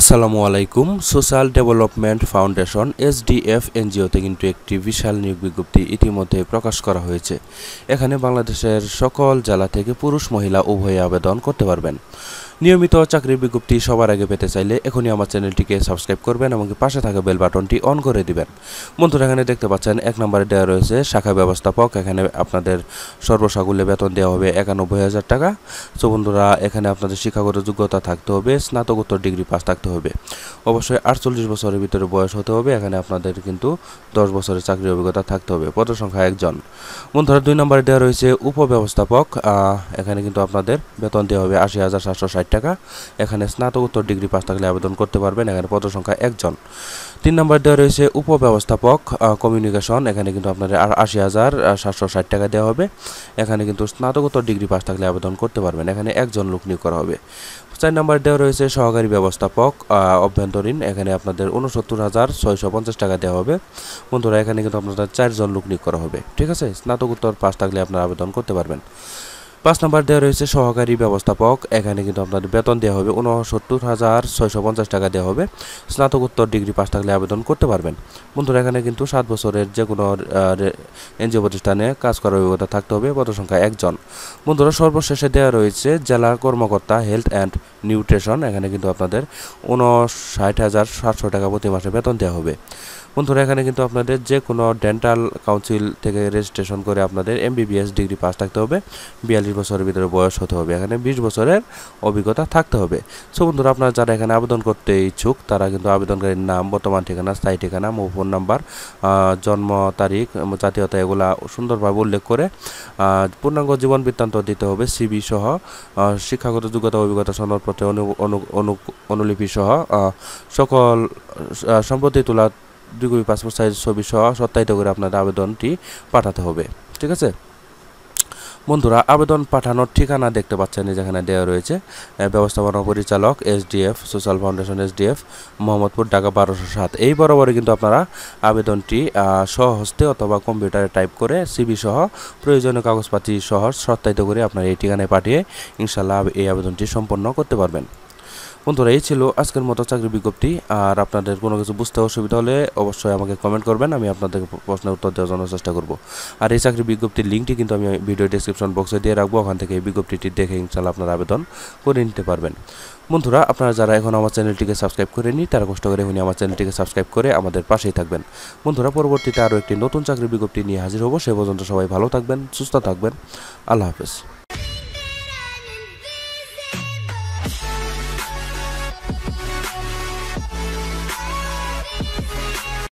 আসসালামু আলাইকুম। Social development foundation, SDF এনজিওতে কিন্তু একটি বিশাল নিয়োগ বিজ্ঞপ্তি ইতিমধ্যে প্রকাশ করা হয়েছে। এখানে বাংলাদেশের সকল জেলা থেকে পুরুষ, মহিলা উভয়ে আবেদন করতে পারবেন। নিয়মিত চাকরির বিজ্ঞপ্তি সবার আগে পেতে চাইলে এখনই আমার চ্যানেলটিকে সাবস্ক্রাইব করবেন এবং পাশে থাকা বেল বাটনটি অন করে দিবেন। বন্ধুরা, এখানে দেখতে পাচ্ছেন, এক নম্বরে দেওয়া রয়েছে শাখা ব্যবস্থাপক। এখানে আপনাদের সর্বসাকুল্যে বেতন দেওয়া হবে একানব্বই হাজার টাকা। তো বন্ধুরা, এখানে আপনাদের শিক্ষাগত যোগ্যতা থাকতে হবে, স্নাতকোত্তর ডিগ্রি পাস থাকতে হবে। অবশ্যই আটচল্লিশ বছরের ভিতরে বয়স হতে হবে, এখানে আপনাদের কিন্তু দশ বছরের চাকরির অভিজ্ঞতা থাকতে হবে পদ সংখ্যা একজন। বন্ধুরা, দুই নম্বরে দেওয়া রয়েছে উপব্যবস্থাপক এখানে কিন্তু আপনাদের বেতন দেওয়া হবে আশি হাজার সাতশো ষাট টাকা। এখানে স্নাতকোত্তর ডিগ্রি পাস থাকলে আবেদন করতে পারবেন, এখানে পদ সংখ্যা একজন। তিন নম্বর দেওয়া রয়েছে উপব্যবস্থাপক কমিউনিকেশন এখানে কিন্তু আপনাদের আশি হাজার সাতশো ষাট টাকা দেওয়া হবে। এখানে কিন্তু স্নাতকোত্তর ডিগ্রি পাস থাকলে আবেদন করতে পারবেন, এখানে একজন লোক নিয়োগ করা হবে। চার নম্বর দেওয়া রয়েছে সহকারী ব্যবস্থাপক অভ্যন্তরীণ। এখানে আপনাদের উনসত্তর হাজার ছয়শো পঞ্চাশ টাকা দেওয়া হবে। বন্ধুরা, এখানে কিন্তু আপনাদের চারজন লোক নিয়োগ করা হবে। ঠিক আছে? স্নাতকোত্তর পাস থাকলে আপনারা আবেদন করতে পারবেন। পাঁচ নম্বর দেওয়া রয়েছে সহকারী ব্যবস্থাপক। এখানে কিন্তু আপনাদের বেতন দেওয়া হবে উনসত্তর হাজার ছয়শো পঞ্চাশ টাকা দেওয়া হবে। স্নাতকোত্তর ডিগ্রি পাস থাকলে আবেদন করতে পারবেন। বন্ধুরা, এখানে কিন্তু সাত বছরের যে কোনো এনজিও প্রতিষ্ঠানে কাজ করার অভিজ্ঞতা থাকতে হবে পদ সংখ্যা একজন। বন্ধুরা, সর্বশেষে দেওয়া রয়েছে জেলা কর্মকর্তা হেলথ অ্যান্ড নিউট্রিশন। এখানে কিন্তু আপনাদের উনষাট হাজার সাতশো টাকা প্রতি মাসে বেতন দেওয়া হবে। বন্ধুরা, এখানে কিন্তু আপনাদের যে কোনো ডেন্টাল কাউন্সিল থেকে রেজিস্ট্রেশন করে আপনাদের এমবিবিএস ডিগ্রি পাস থাকতে হবে। বিয়াল্লিশ বছরের ভিতরে বয়স হতে হবে। এখানে বিশ বছরের অভিজ্ঞতা থাকতে হবে। সো বন্ধুরা, আপনারা যারা এখানে আবেদন করতে ইচ্ছুক, তারা কিন্তু আবেদনকারীর নাম, বর্তমান ঠিকানা স্থায়ী ঠিকানা ফোন নাম্বার জন্ম তারিখ জাতীয়তা এগুলা সুন্দরভাবে উল্লেখ করে পূর্ণাঙ্গ জীবন বৃত্তান্ত দিতে হবে। সিবি সহ শিক্ষাগত যোগ্যতা, অভিজ্ঞতা সনদপত্রে অনু অনুলিপি সহ সকল সম্পত্তি তোলা, দুই পাসপোর্ট সাইজ ছবি সহ, সত্যায়িত করে আপনাদের আবেদনটি পাঠাতে হবে। ঠিক আছে? বন্ধুরা, আবেদন পাঠানোর ঠিকানা দেখতে পাচ্ছেন যেখানে দেওয়া রয়েছে। ব্যবস্থাপনা পরিচালক S SDF, social foundation S SDF, Mohammadpur, Dhaka, বারোশো সাত। এই বরাবরই কিন্তু আপনারা আবেদনটি সহস্তে অথবা কম্পিউটারে টাইপ করে সিবি সহ, প্রয়োজনীয় কাগজপাতি সহ সত্যায়িত করে আপনার এই ঠিকানায় পাঠিয়ে ইনশাল্লাহ এই আবেদনটি সম্পন্ন করতে পারবেন। বন্ধুরা, এই ছিল আজকের মতো চাকরি বিজ্ঞপ্তি। আর আপনাদের কোনো কিছু বুঝতে অসুবিধা হলে অবশ্যই আমাকে কমেন্ট করবেন, আমি আপনাদের প্রশ্নের উত্তর দেওয়ার জন্য চেষ্টা করব। আর এই চাকরি বিজ্ঞপ্তির লিঙ্কটি কিন্তু আমি ভিডিও ডিসক্রিপশন বক্সে দিয়ে রাখব, ওখান থেকে এই বিজ্ঞপ্তিটি দেখে ইনশাল্লাহ আপনার আবেদন করে নিতে পারবেন। বন্ধুরা, আপনারা যারা এখন আমার চ্যানেলটিকে সাবস্ক্রাইব করেনি তারা কষ্ট করে উনি আমার চ্যানেলটিকে সাবস্ক্রাইব করে আমাদের পাশেই থাকবেন। বন্ধুরা, পরবর্তীতে আরও একটি নতুন চাকরি বিজ্ঞপ্তি নিয়ে হাজির হব, সে পর্যন্ত সবাই ভালো থাকবেন, সুস্থ থাকবেন। আল্লাহ হাফেজ।